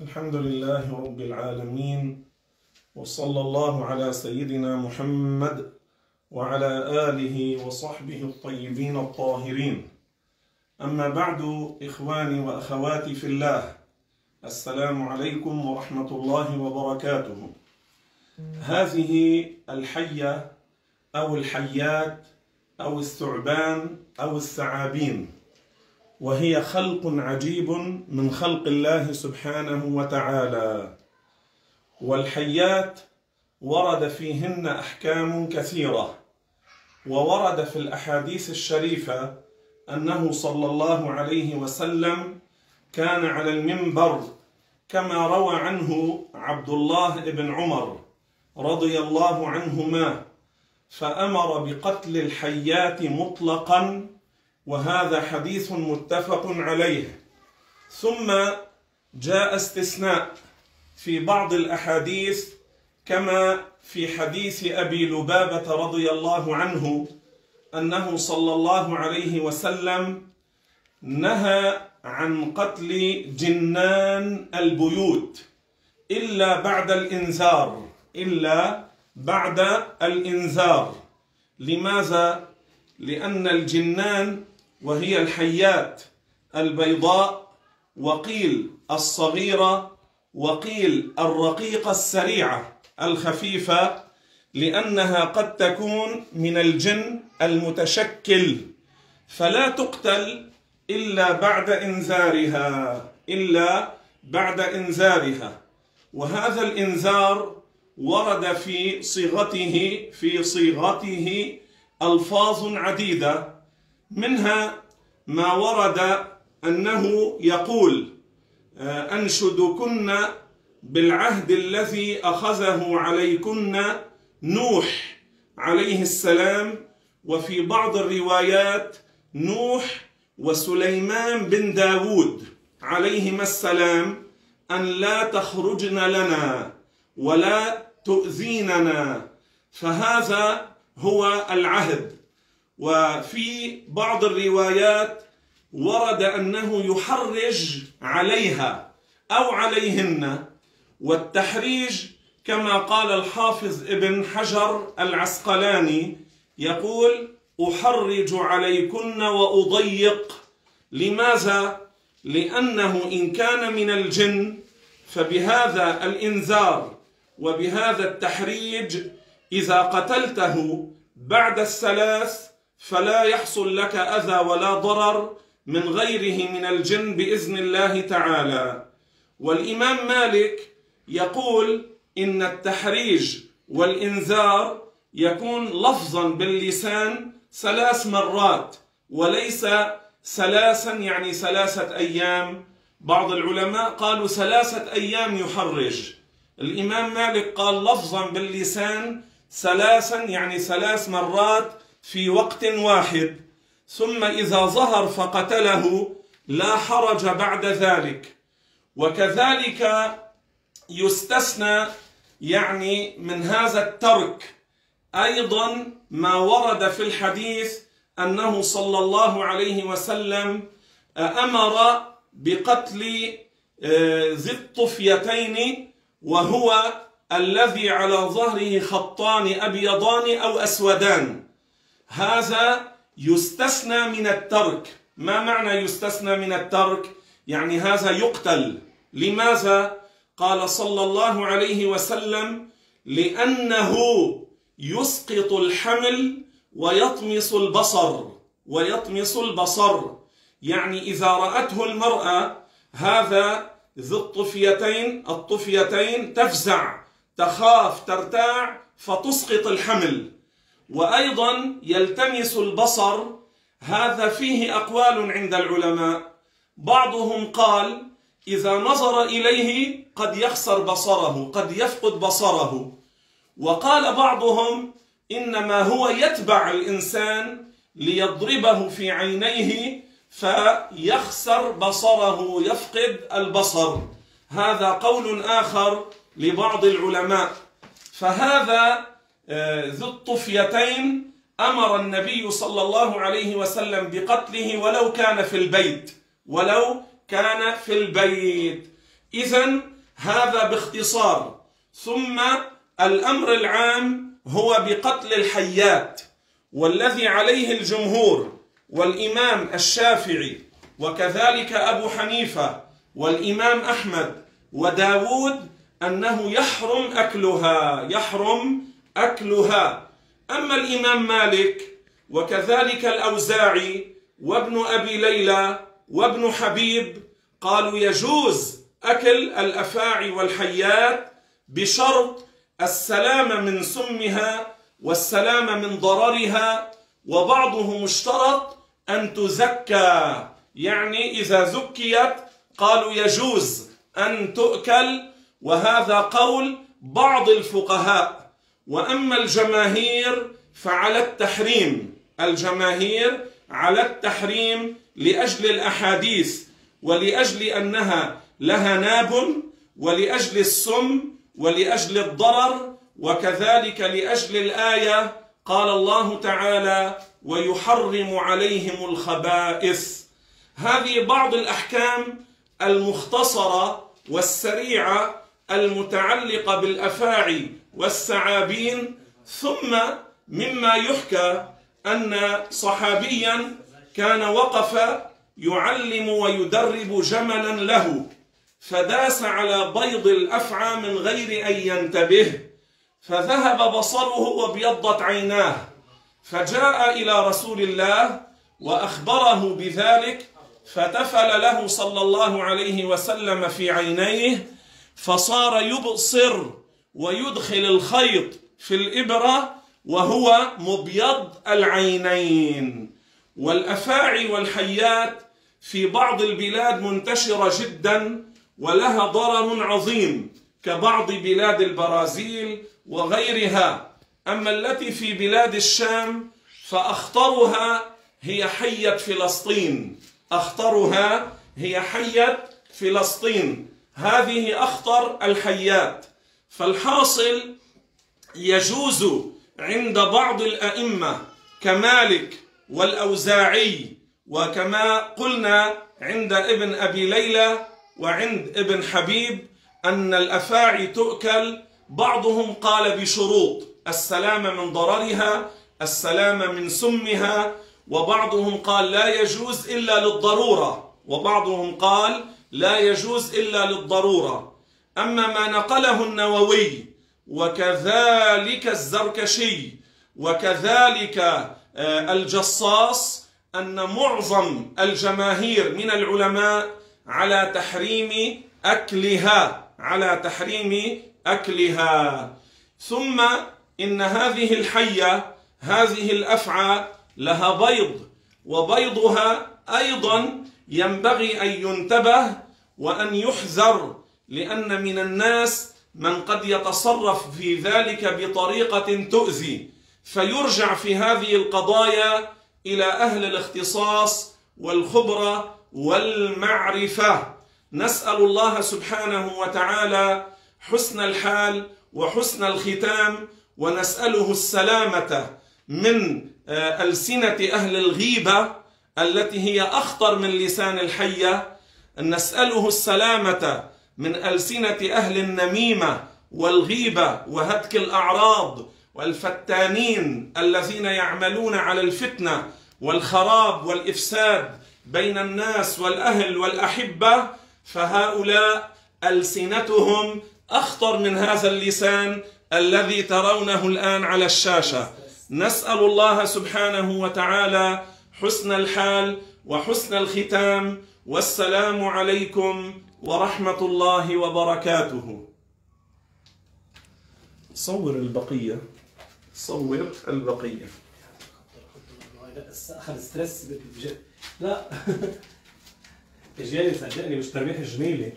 الحمد لله رب العالمين وصلى الله على سيدنا محمد وعلى آله وصحبه الطيبين الطاهرين. أما بعد إخواني وأخواتي في الله السلام عليكم ورحمة الله وبركاته. هذه الحية أو الحيات أو الثعبان أو الثعابين. وهي خلق عجيب من خلق الله سبحانه وتعالى. والحيات ورد فيهن أحكام كثيرة وورد في الأحاديث الشريفة أنه صلى الله عليه وسلم كان على المنبر كما روى عنه عبد الله بن عمر رضي الله عنهما فأمر بقتل الحيات مطلقا وهذا حديث متفق عليه. ثم جاء استثناء في بعض الأحاديث كما في حديث أبي لبابة رضي الله عنه أنه صلى الله عليه وسلم نهى عن قتل جنان البيوت إلا بعد الإنذار إلا بعد الإنذار. لماذا؟ لأن الجنان وهي الحيات البيضاء وقيل الصغيرة وقيل الرقيقة السريعة الخفيفة لأنها قد تكون من الجن المتشكل. فلا تقتل إلا بعد إنذارها إلا بعد إنذارها. وهذا الإنذار ورد في صيغته في صيغته ألفاظ عديدة منها ما ورد أنه يقول أنشدكن بالعهد الذي أخذه عليكن نوح عليه السلام وفي بعض الروايات نوح وسليمان بن داود عليهما السلام أن لا تخرجن لنا ولا تؤذيننا فهذا هو العهد. وفي بعض الروايات ورد أنه يحرج عليها أو عليهن. والتحريج كما قال الحافظ ابن حجر العسقلاني يقول أحرج عليكن وأضيق. لماذا؟ لأنه إن كان من الجن فبهذا الإنذار وبهذا التحريج إذا قتلته بعد الثلاث فلا يحصل لك أذى ولا ضرر من غيره من الجن بإذن الله تعالى. والإمام مالك يقول إن التحريج والإنذار يكون لفظا باللسان ثلاث مرات وليس ثلاثا يعني ثلاثة أيام. بعض العلماء قالوا ثلاثة أيام يحرج. الإمام مالك قال لفظا باللسان ثلاثا يعني ثلاث مرات في وقت واحد ثم إذا ظهر فقتله لا حرج بعد ذلك. وكذلك يستثنى يعني من هذا الترك أيضا ما ورد في الحديث أنه صلى الله عليه وسلم أمر بقتل ذي الطفيتين وهو الذي على ظهره خطان أبيضان أو أسودان. هذا يستثنى من الترك. ما معنى يستثنى من الترك؟ يعني هذا يقتل. لماذا؟ قال صلى الله عليه وسلم لأنه يسقط الحمل ويطمس البصر. ويطمس البصر. يعني إذا رأته المرأة هذا ذو الطفيتين الطفيتين تفزع تخاف ترتاع فتسقط الحمل. وأيضا يلتمس البصر هذا فيه أقوال عند العلماء. بعضهم قال إذا نظر إليه قد يخسر بصره قد يفقد بصره. وقال بعضهم إنما هو يتبع الإنسان ليضربه في عينيه فيخسر بصره يفقد البصر. هذا قول آخر لبعض العلماء. فهذا ذو الطفيتين أمر النبي صلى الله عليه وسلم بقتله ولو كان في البيت ولو كان في البيت. إذا هذا باختصار. ثم الأمر العام هو بقتل الحيات والذي عليه الجمهور والإمام الشافعي وكذلك أبو حنيفة والإمام أحمد وداود أنه يحرم أكلها يحرم أكلها. أما الإمام مالك وكذلك الأوزاعي وابن أبي ليلى وابن حبيب قالوا يجوز أكل الأفاعي والحيات بشرط السلام من سمها والسلام من ضررها وبعضهم اشترط أن تزكى. يعني إذا زكيت قالوا يجوز أن تؤكل وهذا قول بعض الفقهاء. وأما الجماهير فعلى التحريم الجماهير على التحريم لأجل الأحاديث ولأجل أنها لها ناب ولأجل السم ولأجل الضرر وكذلك لأجل الآية قال الله تعالى ويحرم عليهم الخبائث هذه بعض الأحكام المختصرة والسريعة المتعلقة بالأفاعي والسعابين ثم مما يحكى أن صحابيا كان وقف يعلم ويدرب جملا له فداس على بيض الأفعى من غير أن ينتبه فذهب بصره وابيضت عيناه فجاء إلى رسول الله وأخبره بذلك فتفل له صلى الله عليه وسلم في عينيه فصار يبصر ويدخل الخيط في الإبرة وهو مبيض العينين. والأفاعي والحيات في بعض البلاد منتشرة جدا ولها ضرر عظيم كبعض بلاد البرازيل وغيرها. أما التي في بلاد الشام فأخطرها هي حية فلسطين. أخطرها هي حية فلسطين. هذه أخطر الحيات. فالحاصل يجوز عند بعض الأئمة كمالك والأوزاعي وكما قلنا عند ابن أبي ليلى وعند ابن حبيب أن الأفاعي تؤكل. بعضهم قال بشروط السلام من ضررها السلام من سمها وبعضهم قال لا يجوز إلا للضرورة وبعضهم قال لا يجوز إلا للضرورة. أما ما نقله النووي وكذلك الزركشي وكذلك آه، الجصاص أن معظم الجماهير من العلماء على تحريم أكلها على تحريم أكلها. ثم إن هذه الحية هذه الأفعى لها بيض وبيضها أيضا ينبغي أن ينتبه وأن يحذر لأن من الناس من قد يتصرف في ذلك بطريقة تؤذي. فيرجع في هذه القضايا إلى أهل الاختصاص والخبرة والمعرفة. نسأل الله سبحانه وتعالى حسن الحال وحسن الختام ونسأله السلامة من آه، ألسنة أهل الغيبة التي هي أخطر من لسان الحيه نسأله السلامة من ألسنة أهل النميمة والغيبة وهتك الأعراض والفتانين الذين يعملون على الفتنة والخراب والإفساد بين الناس والأهل والأحبة فهؤلاء ألسنتهم أخطر من هذا اللسان الذي ترونه الآن على الشاشة. نسأل الله سبحانه وتعالى حسن الحال وحسن الختام والسلام عليكم ورحمة الله وبركاته. صور البقية. صور البقية. أخذ ستريس لا. اجاني صدقني مش تربيح جميلة.